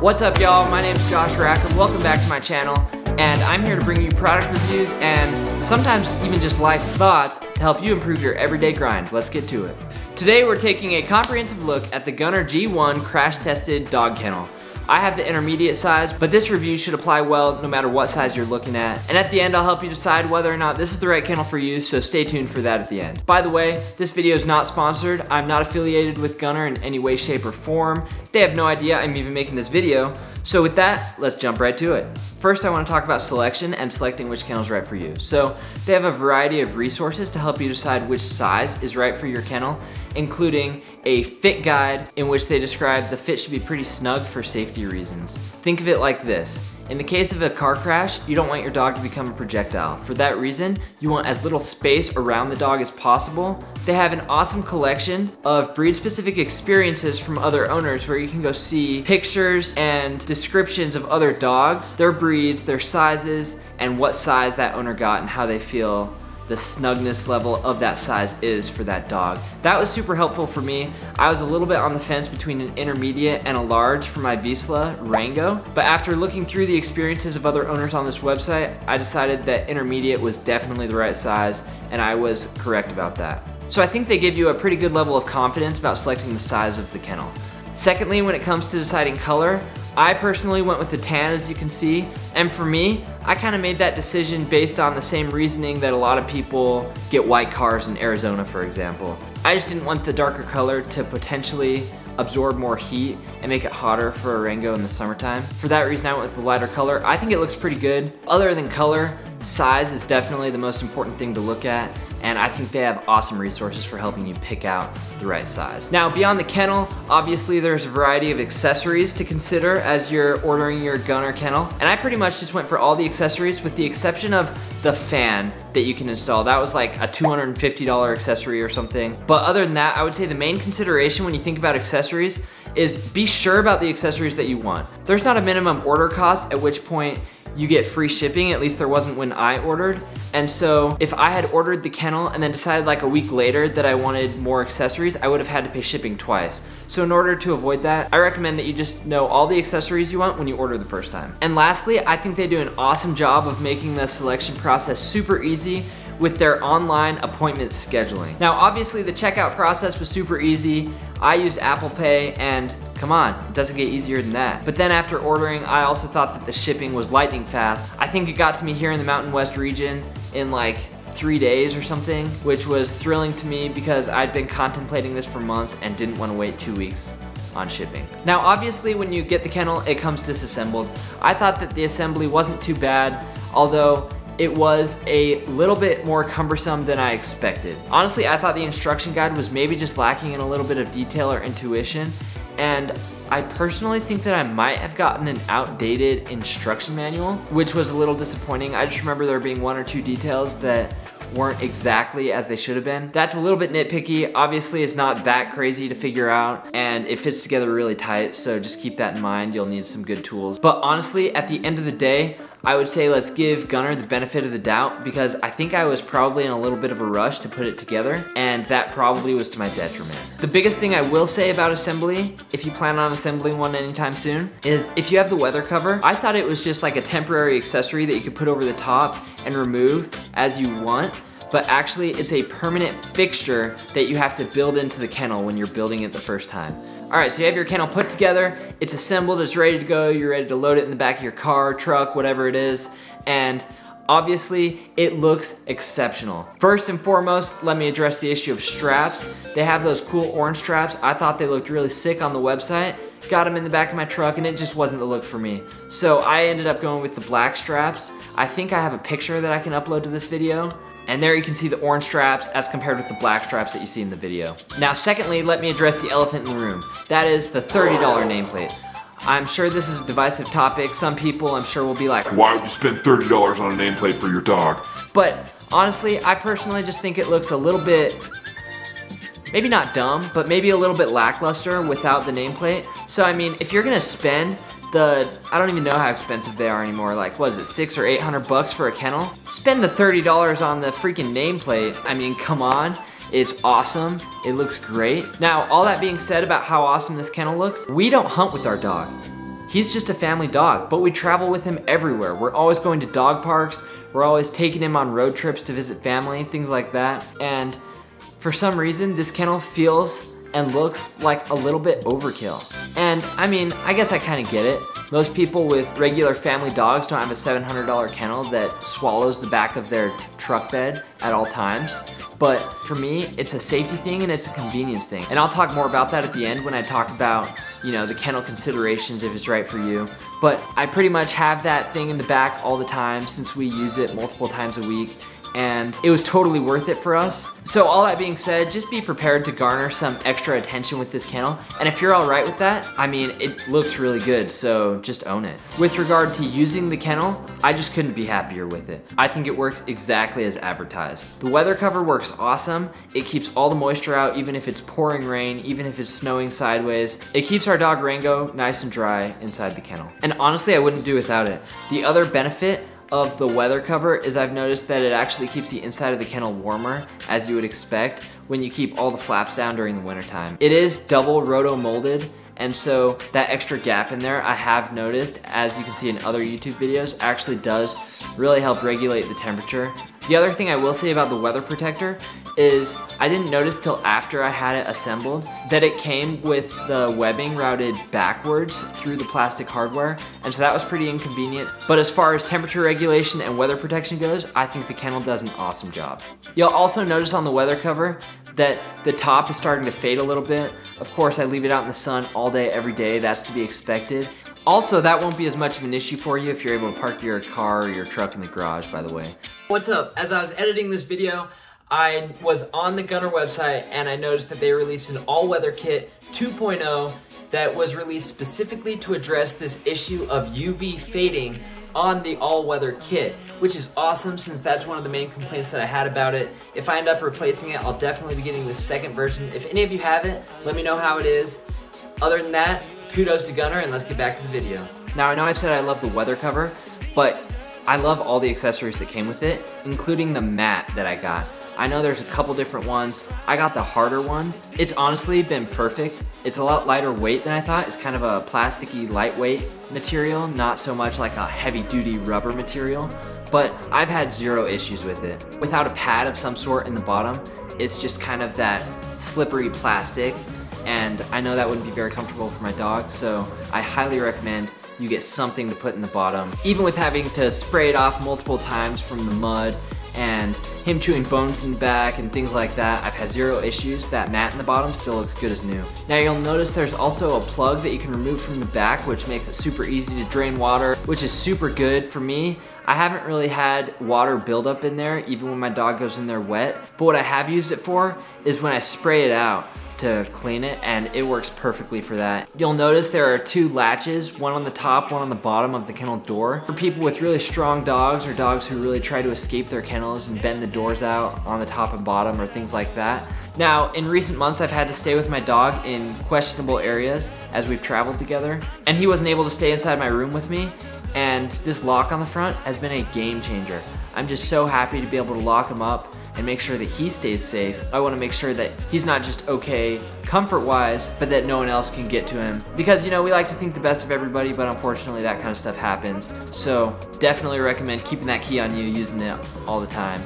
What's up y'all, my name is Josh Rackham, welcome back to my channel, and I'm here to bring you product reviews and sometimes even just life thoughts to help you improve your everyday grind. Let's get to it. Today we're taking a comprehensive look at the Gunner G1 crash tested dog kennel. I have the intermediate size, but this review should apply well no matter what size you're looking at. And at the end, I'll help you decide whether or not this is the right kennel for you, so stay tuned for that at the end. By the way, this video is not sponsored. I'm not affiliated with Gunner in any way, shape, or form. They have no idea I'm even making this video. So with that, let's jump right to it. First, I wanna talk about selection and selecting which kennel is right for you. So they have a variety of resources to help you decide which size is right for your kennel, including a fit guide in which they describe the fit should be pretty snug for safety reasons. Think of it like this. In the case of a car crash, you don't want your dog to become a projectile. For that reason, you want as little space around the dog as possible. They have an awesome collection of breed-specific experiences from other owners where you can go see pictures and descriptions of other dogs, their breeds, their sizes, and what size that owner got and how they feel the snugness level of that size is for that dog. That was super helpful for me. I was a little bit on the fence between an intermediate and a large for my Vizsla Rango, but after looking through the experiences of other owners on this website, I decided that intermediate was definitely the right size, and I was correct about that. So I think they give you a pretty good level of confidence about selecting the size of the kennel. Secondly, when it comes to deciding color, I personally went with the tan as you can see, and for me, I kind of made that decision based on the same reasoning that a lot of people get white cars in Arizona, for example. I just didn't want the darker color to potentially absorb more heat and make it hotter for a Rango in the summertime. For that reason, I went with the lighter color. I think it looks pretty good. Other than color, size is definitely the most important thing to look at and I think they have awesome resources for helping you pick out the right size. Now, beyond the kennel, obviously there's a variety of accessories to consider as you're ordering your gunner kennel, and I pretty much just went for all the accessories with the exception of the fan that you can install. That was like a $250 accessory or something. But other than that, I would say the main consideration when you think about accessories is be sure about the accessories that you want. There's not a minimum order cost at which point you get free shipping, at least there wasn't when I ordered. And so if I had ordered the kennel and then decided like a week later that I wanted more accessories, I would have had to pay shipping twice. So in order to avoid that, I recommend that you just know all the accessories you want when you order the first time. And lastly, I think they do an awesome job of making the selection process super easy with their online appointment scheduling. Now, obviously the checkout process was super easy. I used Apple Pay and come on, it doesn't get easier than that. But then after ordering, I also thought that the shipping was lightning fast. I think it got to me here in the Mountain West region in like three days or something, which was thrilling to me because I'd been contemplating this for months and didn't want to wait two weeks on shipping. Now obviously when you get the kennel, it comes disassembled. I thought that the assembly wasn't too bad, although it was a little bit more cumbersome than I expected. Honestly, I thought the instruction guide was maybe just lacking in a little bit of detail or intuition, and I personally think that I might have gotten an outdated instruction manual, which was a little disappointing. I just remember there being one or two details that weren't exactly as they should have been. That's a little bit nitpicky. Obviously, it's not that crazy to figure out and it fits together really tight, so just keep that in mind. You'll need some good tools. But honestly, at the end of the day, I would say let's give Gunner the benefit of the doubt because I think I was probably in a little bit of a rush to put it together and that probably was to my detriment. The biggest thing I will say about assembly, if you plan on assembling one anytime soon, is if you have the weather cover, I thought it was just like a temporary accessory that you could put over the top and remove as you want but actually it's a permanent fixture that you have to build into the kennel when you're building it the first time. All right, so you have your kennel put together, it's assembled, it's ready to go, you're ready to load it in the back of your car, truck, whatever it is, and obviously it looks exceptional. First and foremost, let me address the issue of straps. They have those cool orange straps. I thought they looked really sick on the website. Got them in the back of my truck and it just wasn't the look for me. So I ended up going with the black straps. I think I have a picture that I can upload to this video. And there you can see the orange straps as compared with the black straps that you see in the video. Now secondly, let me address the elephant in the room. That is the $30 nameplate. I'm sure this is a divisive topic. Some people I'm sure will be like, why would you spend $30 on a nameplate for your dog? But honestly, I personally just think it looks a little bit maybe not dumb, but maybe a little bit lackluster without the nameplate. So I mean, if you're gonna spend the, I don't even know how expensive they are anymore, like was it, six or 800 bucks for a kennel? Spend the $30 on the freaking nameplate. I mean, come on. It's awesome, it looks great. Now, all that being said about how awesome this kennel looks, we don't hunt with our dog. he's just a family dog, but we travel with him everywhere. We're always going to dog parks, we're always taking him on road trips to visit family, things like that. And for some reason, this kennel feels and looks like a little bit overkill. And I mean, I guess I kind of get it. Most people with regular family dogs don't have a $700 kennel that swallows the back of their truck bed at all times. But for me, it's a safety thing and it's a convenience thing. And I'll talk more about that at the end when I talk about, you know, the kennel considerations if it's right for you. But I pretty much have that thing in the back all the time since we use it multiple times a week and it was totally worth it for us. So all that being said, just be prepared to garner some extra attention with this kennel. And if you're all right with that, I mean, it looks really good, so just own it. With regard to using the kennel, I just couldn't be happier with it. I think it works exactly as advertised. The weather cover works awesome. It keeps all the moisture out, even if it's pouring rain, even if it's snowing sideways. It keeps our dog Rango nice and dry inside the kennel. And honestly, I wouldn't do without it. The other benefit of the weather cover is I've noticed that it actually keeps the inside of the kennel warmer, as you would expect, when you keep all the flaps down during the wintertime. It is double roto molded, and so that extra gap in there, I have noticed, as you can see in other YouTube videos, actually does really help regulate the temperature. The other thing I will say about the weather protector is I didn't notice till after I had it assembled that it came with the webbing routed backwards through the plastic hardware and so that was pretty inconvenient. But as far as temperature regulation and weather protection goes, I think the kennel does an awesome job. You'll also notice on the weather cover that the top is starting to fade a little bit. Of course, I leave it out in the sun all day, every day. That's to be expected. Also, that won't be as much of an issue for you if you're able to park your car or your truck in the garage, by the way. What's up? As I was editing this video, I was on the Gunner website and I noticed that they released an all-weather kit 2.0 that was released specifically to address this issue of UV fading on the all-weather kit, which is awesome since that's one of the main complaints that I had about it. If I end up replacing it, I'll definitely be getting the second version. If any of you have it, let me know how it is. Other than that, kudos to Gunner and let's get back to the video. Now I know I've said I love the weather cover, but I love all the accessories that came with it, including the mat that I got. I know there's a couple different ones. I got the harder one. It's honestly been perfect. It's a lot lighter weight than I thought. It's kind of a plasticky, lightweight material, not so much like a heavy duty rubber material, but I've had zero issues with it. Without a pad of some sort in the bottom, it's just kind of that slippery plastic and I know that wouldn't be very comfortable for my dog, so I highly recommend you get something to put in the bottom. Even with having to spray it off multiple times from the mud and him chewing bones in the back and things like that, I've had zero issues. That mat in the bottom still looks good as new. Now you'll notice there's also a plug that you can remove from the back which makes it super easy to drain water, which is super good for me. I haven't really had water buildup in there even when my dog goes in there wet, but what I have used it for is when I spray it out to clean it and it works perfectly for that. You'll notice there are two latches, one on the top, one on the bottom of the kennel door. For people with really strong dogs or dogs who really try to escape their kennels and bend the doors out on the top and bottom or things like that. Now, in recent months, I've had to stay with my dog in questionable areas as we've traveled together, and he wasn't able to stay inside my room with me, and this lock on the front has been a game changer. I'm just so happy to be able to lock him up and make sure that he stays safe. I wanna make sure that he's not just okay comfort-wise, but that no one else can get to him. Because, you know, we like to think the best of everybody, but unfortunately that kind of stuff happens. So definitely recommend keeping that key on you, using it all the time.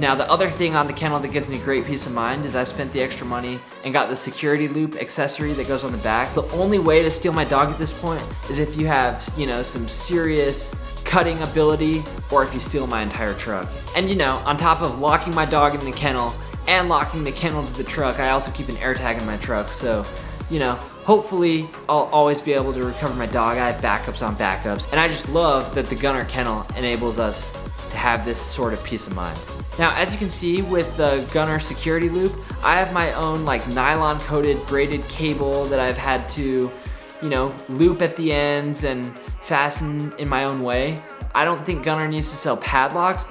Now the other thing on the kennel that gives me great peace of mind is I spent the extra money and got the security loop accessory that goes on the back. The only way to steal my dog at this point is if you have, you know, some serious cutting ability or if you steal my entire truck. And you know, on top of locking my dog in the kennel and locking the kennel to the truck, I also keep an air tag in my truck. So, you know, hopefully I'll always be able to recover my dog. I have backups on backups. And I just love that the Gunner kennel enables us have this sort of peace of mind. Now, as you can see with the Gunner security loop, I have my own like nylon coated braided cable that I've had to, you know, loop at the ends and fasten in my own way. I don't think Gunner needs to sell padlocks.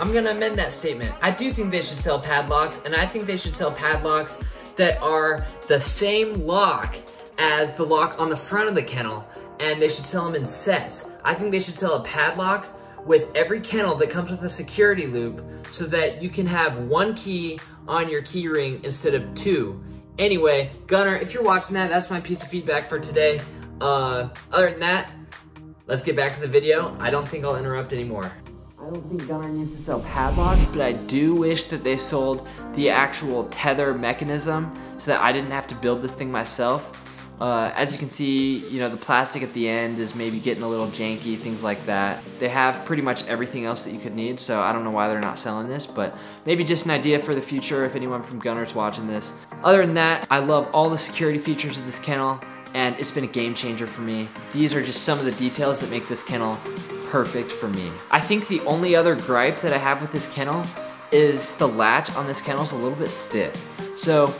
I'm gonna amend that statement. I do think they should sell padlocks, and I think they should sell padlocks that are the same lock as the lock on the front of the kennel, and they should sell them in sets. I think they should sell a padlock with every kennel that comes with a security loop so that you can have one key on your key ring instead of two. Anyway, Gunner, if you're watching that, that's my piece of feedback for today. Uh, other than that, let's get back to the video. I don't think I'll interrupt anymore. I don't think Gunner needs to sell padlocks, but I do wish that they sold the actual tether mechanism so that I didn't have to build this thing myself. Uh, as you can see, you know, the plastic at the end is maybe getting a little janky, things like that. They have pretty much everything else that you could need, so I don't know why they're not selling this, but maybe just an idea for the future if anyone from Gunner's watching this. Other than that, I love all the security features of this kennel, and it's been a game changer for me. These are just some of the details that make this kennel perfect for me. I think the only other gripe that I have with this kennel is the latch on this kennel is a little bit stiff. So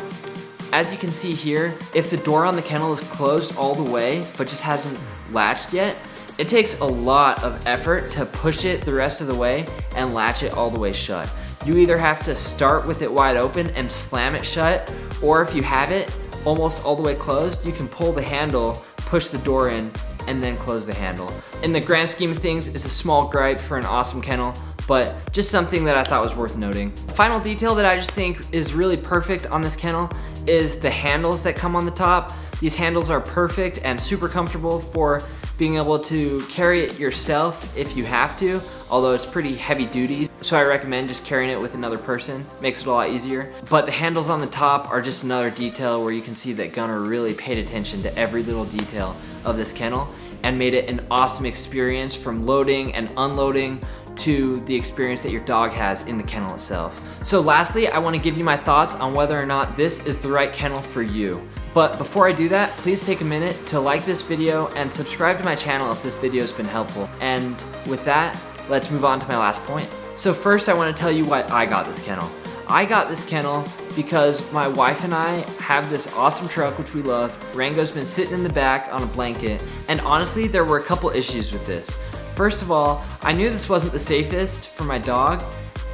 as you can see here, if the door on the kennel is closed all the way, but just hasn't latched yet, it takes a lot of effort to push it the rest of the way and latch it all the way shut. You either have to start with it wide open and slam it shut, or if you have it almost all the way closed, you can pull the handle, push the door in, and then close the handle. In the grand scheme of things, it's a small gripe for an awesome kennel, but just something that I thought was worth noting. Final detail that I just think is really perfect on this kennel is the handles that come on the top. These handles are perfect and super comfortable for being able to carry it yourself if you have to, although it's pretty heavy duty. So I recommend just carrying it with another person. Makes it a lot easier. But the handles on the top are just another detail where you can see that Gunner really paid attention to every little detail of this kennel and made it an awesome experience from loading and unloading to the experience that your dog has in the kennel itself. So lastly, I wanna give you my thoughts on whether or not this is the right kennel for you. But before I do that, please take a minute to like this video and subscribe to my channel if this video has been helpful. And with that, let's move on to my last point. So first I wanna tell you why I got this kennel. I got this kennel because my wife and I have this awesome truck which we love. Rango's been sitting in the back on a blanket and honestly there were a couple issues with this. First of all, I knew this wasn't the safest for my dog,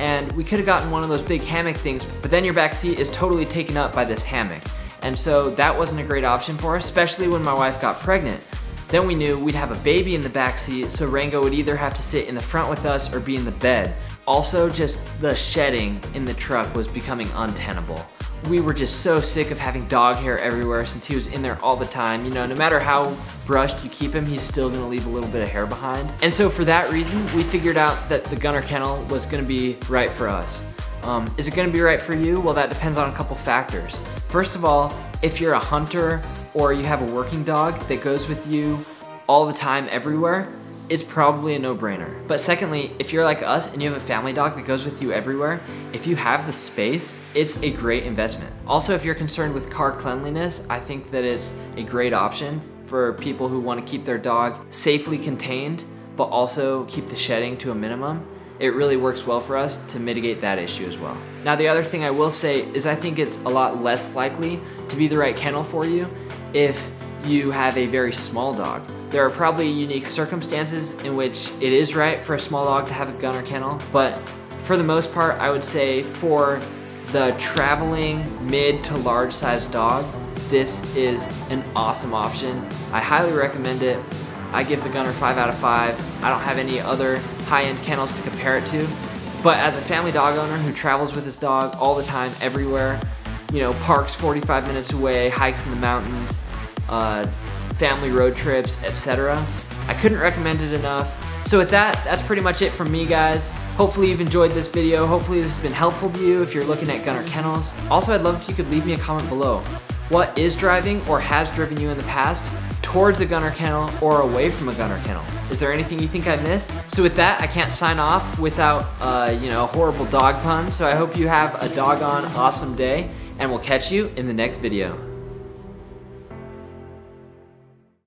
and we could have gotten one of those big hammock things, but then your back seat is totally taken up by this hammock. And so that wasn't a great option for us, especially when my wife got pregnant. Then we knew we'd have a baby in the back seat, so Rango would either have to sit in the front with us or be in the bed. Also, just the shedding in the truck was becoming untenable we were just so sick of having dog hair everywhere since he was in there all the time. You know, no matter how brushed you keep him, he's still gonna leave a little bit of hair behind. And so for that reason, we figured out that the Gunner Kennel was gonna be right for us. Um, is it gonna be right for you? Well, that depends on a couple factors. First of all, if you're a hunter or you have a working dog that goes with you all the time everywhere, it's probably a no-brainer. But secondly, if you're like us and you have a family dog that goes with you everywhere, if you have the space, it's a great investment. Also, if you're concerned with car cleanliness, I think that it's a great option for people who want to keep their dog safely contained, but also keep the shedding to a minimum. It really works well for us to mitigate that issue as well. Now, the other thing I will say is I think it's a lot less likely to be the right kennel for you if you have a very small dog. There are probably unique circumstances in which it is right for a small dog to have a gunner kennel, but for the most part, I would say for the traveling mid to large size dog, this is an awesome option. I highly recommend it. I give the Gunner 5 out of 5. I don't have any other high-end kennels to compare it to. But as a family dog owner who travels with his dog all the time, everywhere, you know, parks 45 minutes away, hikes in the mountains, uh, family road trips, etc. I couldn't recommend it enough. So with that, that's pretty much it from me guys. Hopefully you've enjoyed this video. Hopefully this has been helpful to you if you're looking at Gunner Kennels. Also, I'd love if you could leave me a comment below. What is driving or has driven you in the past towards a Gunner Kennel or away from a Gunner Kennel? Is there anything you think I missed? So with that, I can't sign off without, uh, you know, a horrible dog pun. So I hope you have a doggone awesome day and we'll catch you in the next video.